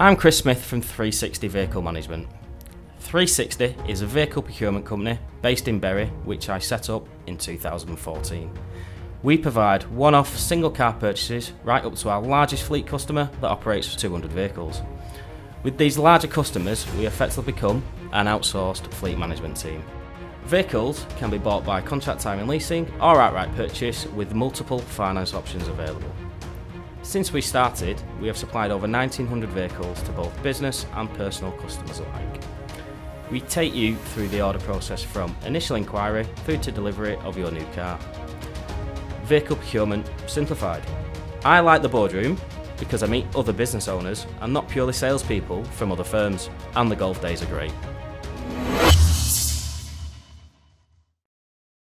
I'm Chris Smith from 360 Vehicle Management. 360 is a vehicle procurement company based in Bury, which I set up in 2014. We provide one off single car purchases right up to our largest fleet customer that operates 200 vehicles. With these larger customers, we effectively become an outsourced fleet management team. Vehicles can be bought by contract time and leasing or outright purchase with multiple finance options available. Since we started, we have supplied over 1900 vehicles to both business and personal customers alike. We take you through the order process from initial inquiry through to delivery of your new car. Vehicle procurement simplified. I like the boardroom because I meet other business owners and not purely salespeople from other firms, and the golf days are great.